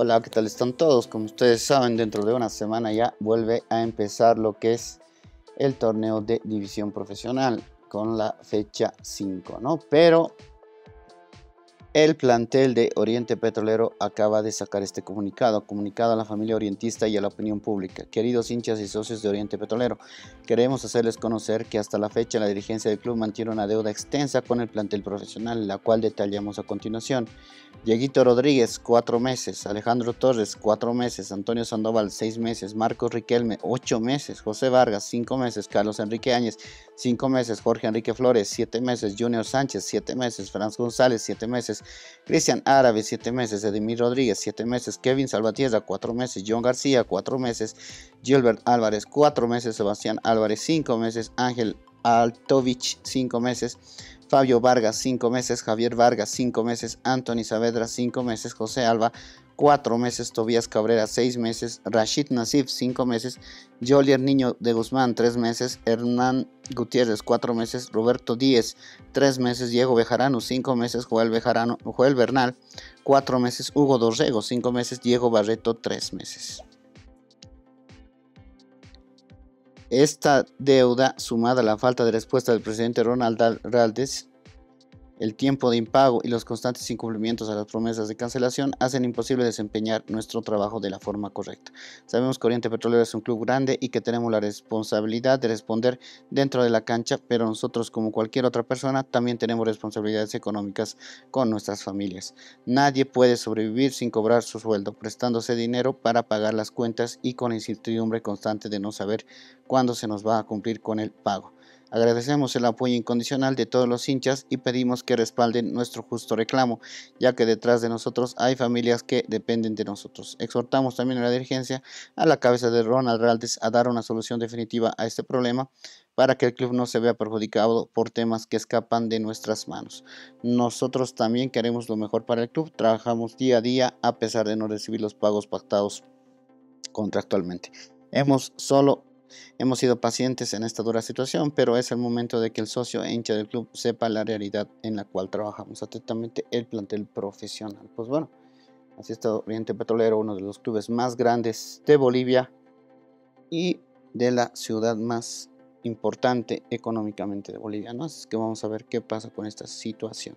Hola, ¿qué tal están todos? Como ustedes saben, dentro de una semana ya vuelve a empezar lo que es el torneo de división profesional con la fecha 5, ¿no? Pero el plantel de Oriente Petrolero acaba de sacar este comunicado, comunicado a la familia orientista y a la opinión pública. Queridos hinchas y socios de Oriente Petrolero, queremos hacerles conocer que hasta la fecha la dirigencia del club mantiene una deuda extensa con el plantel profesional, la cual detallamos a continuación. Dieguito Rodríguez, cuatro meses. Alejandro Torres, cuatro meses. Antonio Sandoval, seis meses. Marcos Riquelme, ocho meses. José Vargas, cinco meses. Carlos Enrique Áñez, cinco meses. Jorge Enrique Flores, siete meses. Junior Sánchez, siete meses. Franz González, siete meses. Cristian Árabe, siete meses. Edimir Rodríguez, siete meses. Kevin Salvatierra, cuatro meses. John García, cuatro meses. Gilbert Álvarez, cuatro meses. Sebastián Álvarez, cinco meses. Ángel Altovich, cinco meses. Fabio Vargas, 5 meses, Javier Vargas, 5 meses, Anthony Saavedra, 5 meses, José Alba, 4 meses, Tobías Cabrera, 6 meses, Rashid Nasif, 5 meses, Jolier Niño de Guzmán, 3 meses, Hernán Gutiérrez, 4 meses, Roberto Díez, 3 meses, Diego Bejarano, 5 meses, Joel, Bejarano, Joel Bernal, 4 meses, Hugo Dorrego, 5 meses, Diego Barreto, 3 meses. Esta deuda, sumada a la falta de respuesta del presidente Ronald Raldes, el tiempo de impago y los constantes incumplimientos a las promesas de cancelación hacen imposible desempeñar nuestro trabajo de la forma correcta. Sabemos que Oriente Petrolero es un club grande y que tenemos la responsabilidad de responder dentro de la cancha, pero nosotros como cualquier otra persona también tenemos responsabilidades económicas con nuestras familias. Nadie puede sobrevivir sin cobrar su sueldo, prestándose dinero para pagar las cuentas y con incertidumbre constante de no saber cuándo se nos va a cumplir con el pago. Agradecemos el apoyo incondicional de todos los hinchas y pedimos que respalden nuestro justo reclamo, ya que detrás de nosotros hay familias que dependen de nosotros. Exhortamos también a la dirigencia, a la cabeza de Ronald Raldes, a dar una solución definitiva a este problema para que el club no se vea perjudicado por temas que escapan de nuestras manos. Nosotros también queremos lo mejor para el club, trabajamos día a día a pesar de no recibir los pagos pactados contractualmente. Hemos solo Hemos sido pacientes en esta dura situación, pero es el momento de que el socio e hincha del club sepa la realidad en la cual trabajamos. Atentamente, el plantel profesional. Pues bueno, así está Oriente Petrolero, uno de los clubes más grandes de Bolivia y de la ciudad más importante económicamente de Bolivia. ¿no? Así que vamos a ver qué pasa con esta situación.